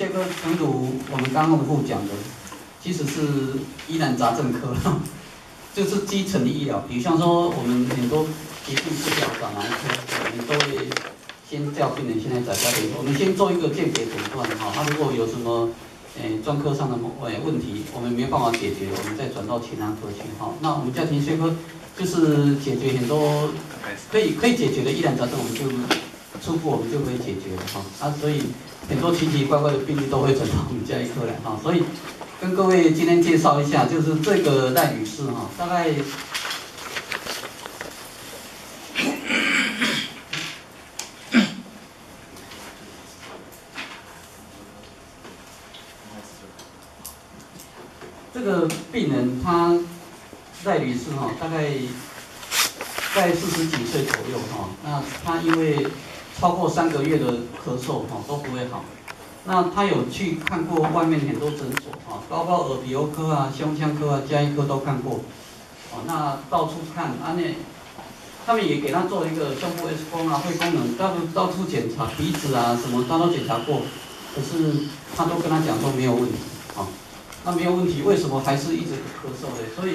这个正如我们刚刚部讲的，其实是疑难杂症科，就是基层的医疗，比如像说我们很多疾病治疗长哪一科，我们都会先叫病人现在在家里，我们先做一个鉴别诊断哈，他如果有什么诶专科上的诶问题，我们没有办法解决，我们再转到其他科去哈。那我们家庭学科就是解决很多可以可以解决的疑难杂症，我们就初步我们就可以解决了哈。啊，所以。很多奇奇怪怪的病例都会转到我们家医科来哈，所以跟各位今天介绍一下，就是这个赖女士哈，大概这个病人她赖女士哈，大概在四十几岁左右哈，那她因为。超过三个月的咳嗽哈都不会好，那他有去看过外面很多诊所啊，包括耳鼻喉科啊、胸腔科啊、加医科都看过，哦，那到处看啊那，他们也给他做一个胸部 X 光啊、肺功能，到处到处检查鼻子啊什么他都检查过，可是他都跟他讲说没有问题，啊，那没有问题为什么还是一直咳嗽呢？所以，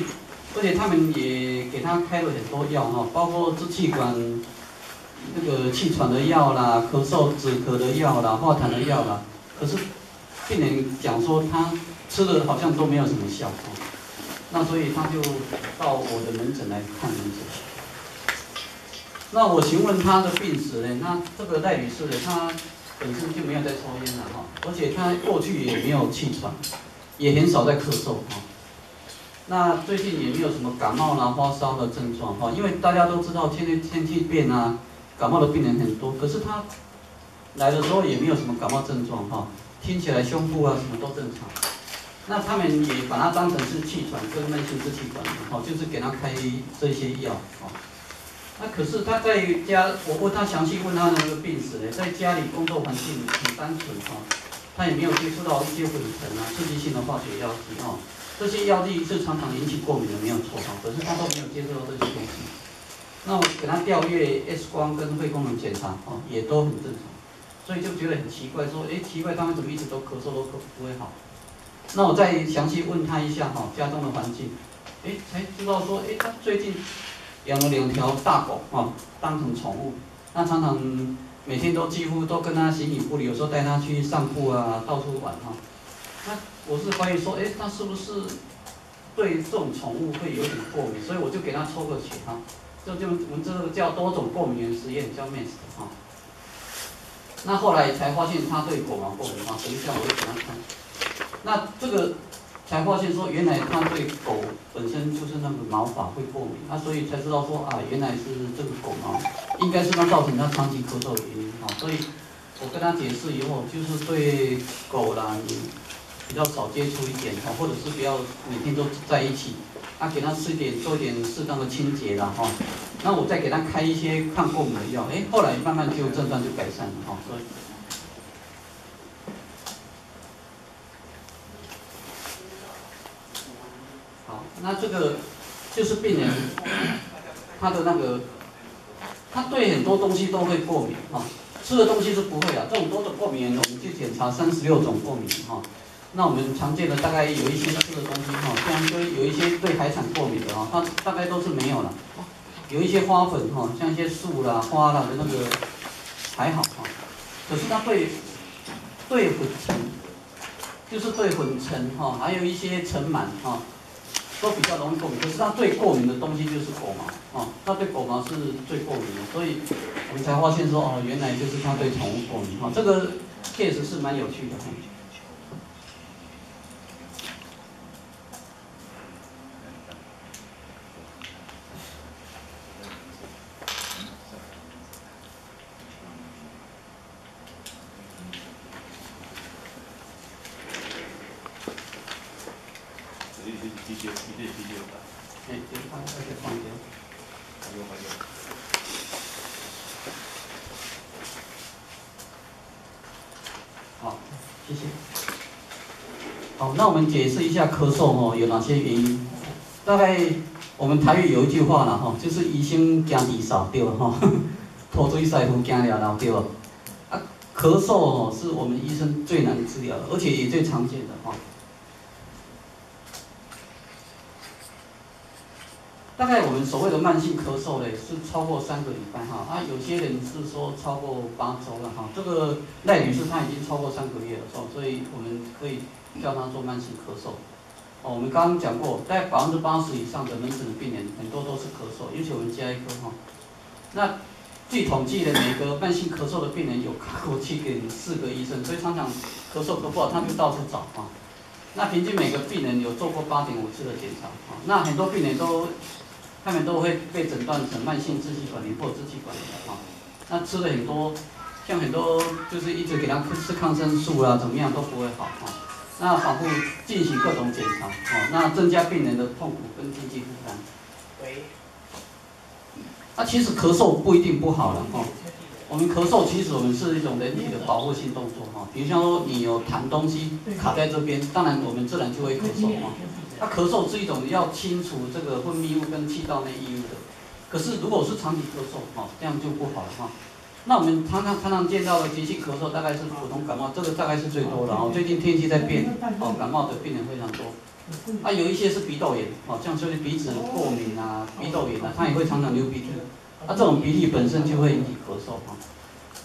而且他们也给他开了很多药哈，包括支气管。那个气喘的药啦，咳嗽止咳的药啦，化痰的药啦，可是病人讲说他吃的好像都没有什么效果，那所以他就到我的门诊来看门诊。那我询问他的病史呢，那这个赖女士呢，她本身就没有在抽烟了哈，而且她过去也没有气喘，也很少在咳嗽哈。那最近也没有什么感冒啦、发烧的症状哈，因为大家都知道天天天气变啊。感冒的病人很多，可是他来的时候也没有什么感冒症状哈，听起来胸部啊什么都正常。那他们也把它当成是气喘跟慢性支气管哈，就是给他开这些药哈。那可是他在家，我问他详细问他的那个病史呢，在家里工作环境很单纯哈，他也没有接触到一些粉尘啊、刺激性的化学药剂哈，这些药剂是常常引起过敏的，没有错哈，可是他都没有接触到这些东西。那我给他调阅 X 光跟肺功能检查，哦，也都很正常，所以就觉得很奇怪，说，哎，奇怪，他们怎么一直都咳嗽都咳不会好？那我再详细问他一下，哈，家中的环境，哎，才知道说，哎，他最近养了两条大狗，啊，当成宠物，那常常每天都几乎都跟他形影不离，有时候带他去散步啊，到处玩，哈，那我是怀疑说，哎，他是不是对这种宠物会有点过敏？所以我就给他抽个血，哈。这就我们这个叫多种过敏原实验，叫 MAST 哈。那后来才发现他对狗毛过敏啊，等一下我会给他看。那这个才发现说，原来他对狗本身就是那个毛发会过敏，那所以才知道说啊，原来是这个狗毛，应该是它造成它长期咳嗽的原因啊。所以我跟他解释以后，就是对狗啦，你比较少接触一点啊，或者是不要每天都在一起。啊，给他吃点，做点适当的清洁了哈。那我再给他开一些抗过敏的药，哎，后来慢慢就症状就改善了哈。所以，好，那这个就是病人他的那个，他对很多东西都会过敏哈，吃的东西是不会啊。这种多种过敏，我们去检查三十六种过敏哈。那我们常见的大概有一些吃的东西哈，像就有一些对海产过敏的哈，它大概都是没有了。有一些花粉哈，像一些树啦、花啦的那个还好哈，可是它对对粉尘，就是对粉尘哈，还有一些尘螨哈，都比较容易过敏。可是它最过敏的东西就是狗毛啊，它对狗毛是最过敏的，所以我们才发现说哦，原来就是它对宠物过敏哈，这个确实是蛮有趣的。谢谢。好，那我们解释一下咳嗽哦有哪些原因。大概我们台语有一句话了哈，就是医生惊地少对吧哈，拖水师傅惊了然后对吧？啊，咳嗽哦，是我们医生最难治疗的，而且也最常见的哈。大概我们所谓的慢性咳嗽嘞，是超过三个礼拜哈，啊，有些人是说超过八周了哈。这个赖女士她已经超过三个月了，所以我们可以叫她做慢性咳嗽。哦，我们刚刚讲过，在百分之八十以上的门诊的病人，很多都是咳嗽，尤其我们加一科哈。那据统计的，每个慢性咳嗽的病人有看过七给四个医生，所以常常咳嗽咳不好，他就到处找哈。那平均每个病人有做过八点五次的检查啊。那很多病人都，他们都会被诊断成慢性支气管炎或支气管炎哈。那吃了很多，像很多就是一直给他吃抗生素啊，怎么样都不会好哈。那反复进行各种检查，哦，那增加病人的痛苦跟经济负担。喂。那其实咳嗽不一定不好了，哈。我们咳嗽其实我们是一种人体的保护性动作，哈。比如说你有痰东西卡在这边，当然我们自然就会咳嗽，哈。那咳嗽是一种要清除这个分泌物跟气道内异物的。可是如果是长期咳嗽，哈，这样就不好了，哈。那我们常常常常见到的急性咳嗽，大概是普通感冒，这个大概是最多的哦。最近天气在变，哦，感冒的病人非常多。啊，有一些是鼻窦炎，哦，像是鼻子过敏啊，鼻窦炎啊，他也会常常流鼻涕。啊，这种鼻涕本身就会引起咳嗽哈。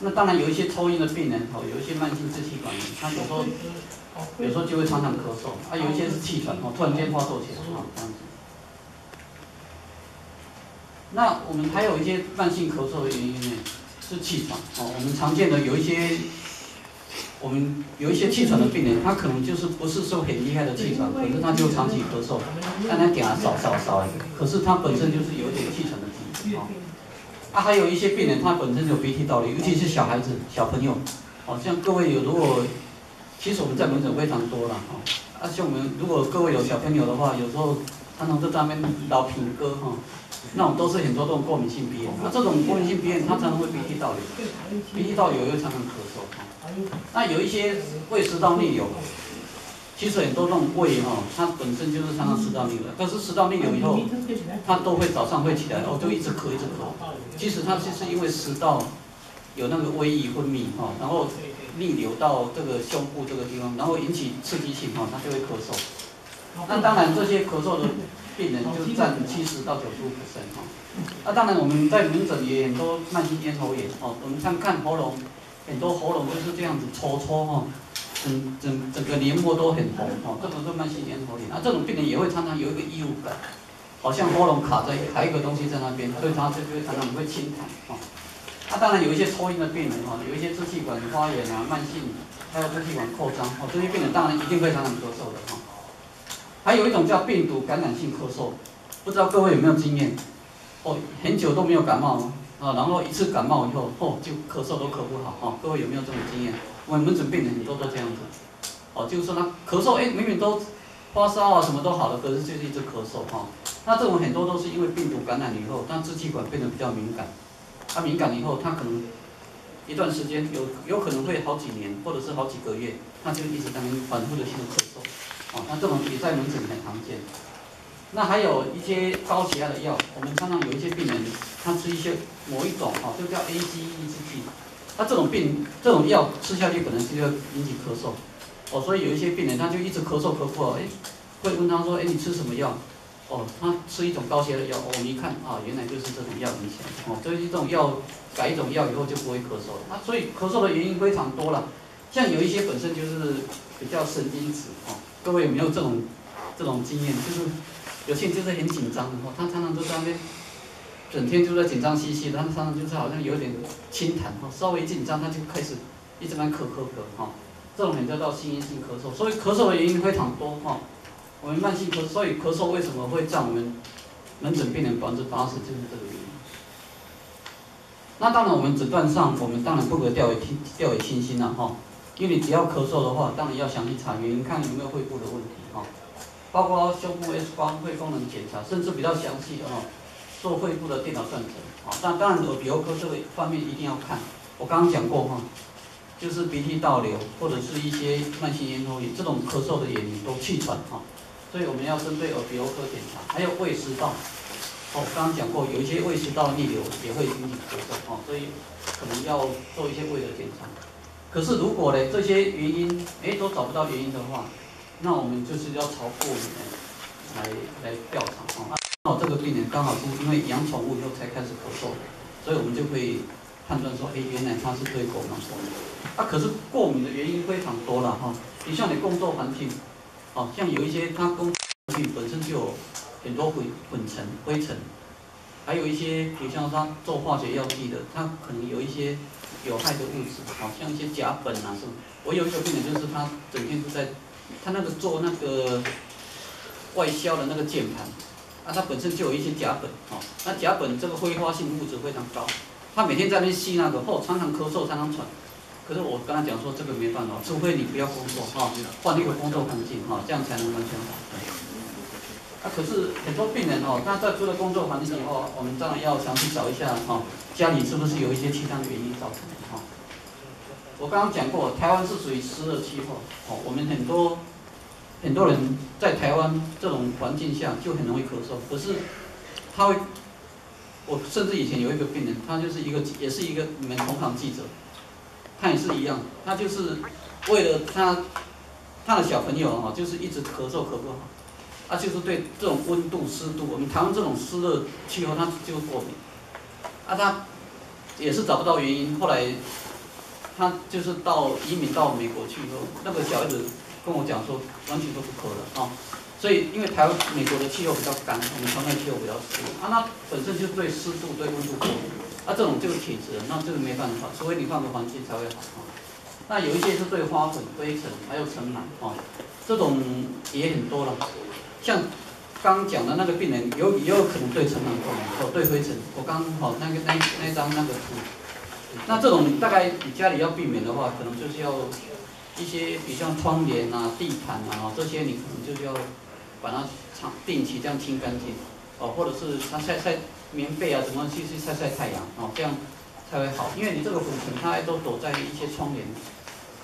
那当然有一些抽烟的病人，哦，有一些慢性支气管炎，他有时候有时候就会常常咳嗽。啊，有一些是气喘，哦，突然间发作起来，啊，这样子。那我们还有一些慢性咳嗽的原因呢？是气喘哦，我们常见的有一些，我们有一些气喘的病人，他可能就是不是说很厉害的气喘，可是他就长期咳嗽，但他点啊少少少，可是他本身就是有点气喘的疾病啊。啊，还有一些病人他本身有鼻涕倒流，尤其是小孩子、小朋友，哦，像各位有如果，其实我们在门诊非常多了哈，啊，像我们如果各位有小朋友的话，有时候常常在上面老品歌哈。那种都是很多这种过敏性鼻炎，那这种过敏性鼻炎它常常会鼻涕倒流，鼻涕倒流又常常咳嗽哈。那有一些胃食道逆流，其实很多这种胃哈，它本身就是常常食道逆流，可是食道逆流以后，它都会早上会起来，哦就一直咳一直咳。其实它就是因为食道有那个胃液分泌哈，然后逆流到这个胸部这个地方，然后引起刺激性哈，他就会咳嗽。那当然这些咳嗽的。病人就占七十到九十五 percent 哈，那当然我们在门诊也很多慢性咽喉炎哦，我们像看喉咙，很多喉咙就是这样子抽抽哈，整整整个黏膜都很红哈，这种是慢性咽喉炎，那这种病人也会常常有一个异物感，好像喉咙卡在还有一个东西在那边，所以他就会常常会清痰哈。那当然有一些抽烟的病人哈，有一些支气管发炎啊，慢性还有支气管扩张哦，这些病人当然一定会常常咳嗽的哈。还有一种叫病毒感染性咳嗽，不知道各位有没有经验？哦，很久都没有感冒啊，然后一次感冒以后，哦，就咳嗽都咳不好哈。各位有没有这种经验？我们门诊病人很多都这样子，哦，就是说他咳嗽，哎，明明都发烧啊，什么都好了，可是就是一直咳嗽哈。那这种很多都是因为病毒感染以后，他支气管变得比较敏感，他敏感以后，他可能一段时间有有可能会好几年或者是好几个月，他就一直在那反复的性的咳嗽。哦，那这种也在门诊很常见。那还有一些高血压的药，我们常常有一些病人，他吃一些某一种哦，就叫 A G E 抑制剂。他这种病，这种药吃下去可能是要引起咳嗽。哦，所以有一些病人他就一直咳嗽咳不好，哎，会问他说，哎，你吃什么药？哦，他吃一种高血压的药。哦，你一看啊，原来就是这种药引起的。哦，所以这种药改一种药以后就不会咳嗽了。那所以咳嗽的原因非常多了，像有一些本身就是比较神经质哦。各位有没有这种这种经验？就是有些人就是很紧张的话，他常常都在那边，整天就在紧张兮兮的，他常常就是好像有点轻痰哈，稍微紧张他就开始一直在咳咳咳哈，这种很叫做心因性咳嗽。所以咳嗽的原因非常多哈，我们慢性咳，所以咳嗽为什么会占我们门诊病人百分之八十就是这个原因。那当然我们诊断上，我们当然不可掉以轻掉以轻心了哈。因为你只要咳嗽的话，当然要详细查原因，看有没有肺部的问题哈，包括胸部 X 光、肺功能检查，甚至比较详细的哈，做肺部的电脑断层啊。但当然耳鼻喉科这个方面一定要看，我刚刚讲过哈，就是鼻涕倒流或者是一些慢性咽喉炎这种咳嗽的原因都气喘哈，所以我们要针对耳鼻喉科检查，还有胃食道，哦，刚刚讲过有一些胃食道逆流也会引起咳嗽哦，所以可能要做一些胃的检查。可是如果呢这些原因哎都找不到原因的话，那我们就是要朝过敏来来调查哦。那这个病人刚好是因为养宠物以后才开始咳嗽，所以我们就可以判断说，哎，原来他是对狗毛过敏。啊，可是过敏的原因非常多了哈。你像你工作环境，哦，像有一些他工环境本身就有很多灰粉尘、灰尘。还有一些，比如像他做化学药剂的，他可能有一些有害的物质，好像一些甲苯啊什么。我有一个病人，就是他整天都在，他那个做那个外销的那个键盘，啊，他本身就有一些甲苯，哦，那甲苯这个挥发性物质非常高，他每天在那吸那个，后常常咳嗽，常常喘。可是我刚刚讲说，这个没办法，除非你不要工作，哈，换一个工作环境，哈，这样才能完全好。啊，可是很多病人哦，他在除了工作环境以后，我们当然要详细找一下哈，家里是不是有一些其他的原因造成的哈。我刚刚讲过，台湾是属于湿热气候哦，我们很多很多人在台湾这种环境下就很容易咳嗽。可是他会，我甚至以前有一个病人，他就是一个也是一个你们同行记者，他也是一样，他就是为了他他的小朋友哈，就是一直咳嗽咳不好。他就是对这种温度、湿度，我们台湾这种湿热气候，他就过敏。啊，他也是找不到原因，后来他就是到移民到美国去以后，那个小孩子跟我讲说，完全都不咳了啊。所以因为台湾、美国的气候比较干，我们台湾气候比较湿，啊，那本身就对湿度、对温度过敏，啊，这种就是体质，那这个没办法，除非你换个环境才会好啊。那有一些是对花粉、灰尘还有尘螨啊，这种也很多了。像刚讲的那个病人，有也有可能对尘螨过敏，哦，对灰尘。我刚好那个那那张那个图，那这种大概你家里要避免的话，可能就是要一些，比如像窗帘啊、地毯啊这些，你可能就是要把它常定期这样清干净，哦，或者是它晒晒棉被啊，怎么去去晒晒太阳，哦，这样才会好。因为你这个粉尘，它都躲在一些窗帘，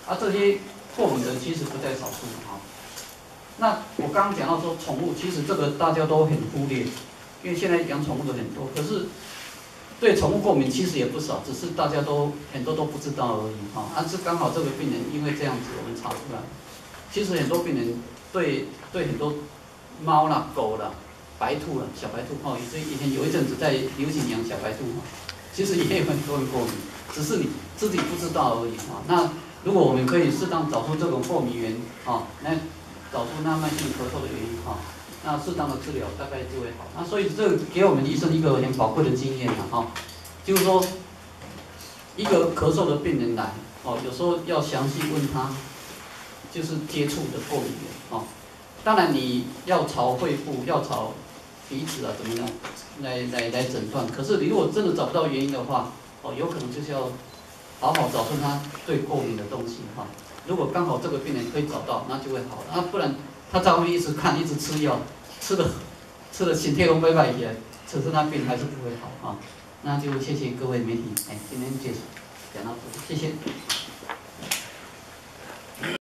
啊，这些过敏的其实不在少数，哈。那我刚刚讲到说宠物，其实这个大家都很忽略，因为现在养宠物的很多，可是对宠物过敏其实也不少，只是大家都很多都不知道而已哈。但是刚好这个病人因为这样子，我们查出来，其实很多病人对对很多猫啦、狗啦、白兔啦、小白兔哦，以以前有一阵子在流行养小白兔哈，其实也有很多人过敏，只是你自己不知道而已哈。那如果我们可以适当找出这种过敏源啊，那找出那慢性咳嗽的原因哈，那适当的治疗大概就会好。那所以这给我们医生一个很宝贵的经验了哈，就是说一个咳嗽的病人来哦，有时候要详细问他，就是接触的过敏源哦。当然你要朝肺部、要朝鼻子啊怎么样来来来诊断。可是你如果真的找不到原因的话，哦，有可能就是要好好找出他最过敏的东西哈。如果刚好这个病人可以找到，那就会好。那不然他在外面一直看，一直吃药，吃的吃的心跳都没慢些，可是他病还是不会好啊。那就谢谢各位媒体，哎，今天就讲到这，谢谢。